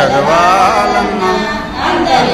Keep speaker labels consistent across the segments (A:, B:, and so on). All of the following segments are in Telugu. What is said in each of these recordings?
A: చదవాలన్నా. అందరూ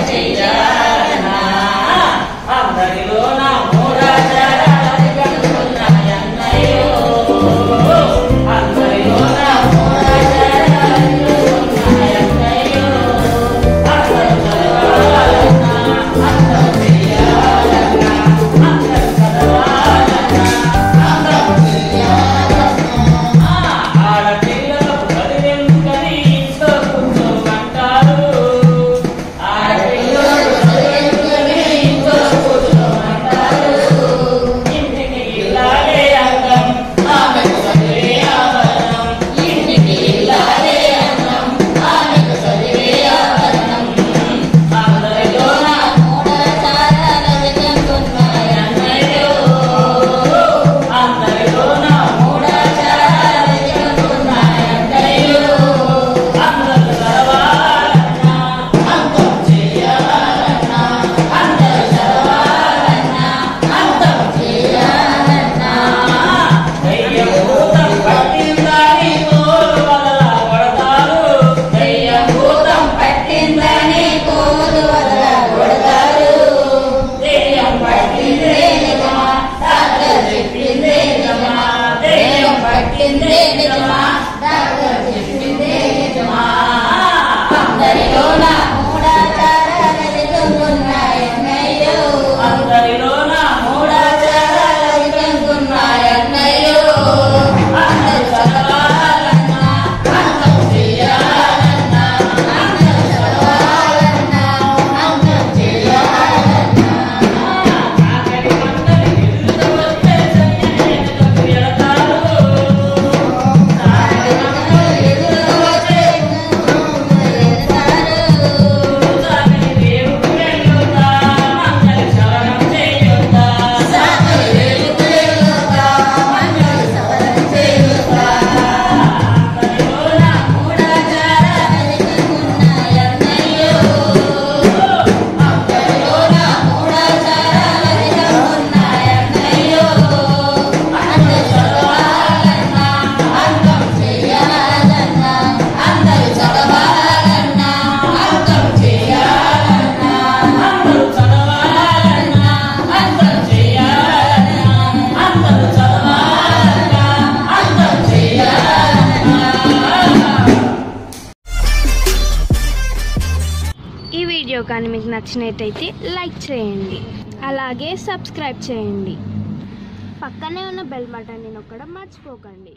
B: ఈ వీడియో కానీ మీకు నచ్చినట్టయితే లైక్ చేయండి. అలాగే సబ్స్క్రైబ్ చేయండి. పక్కనే ఉన్న బెల్ బటన్ నేను ఒక్కడ మర్చిపోకండి.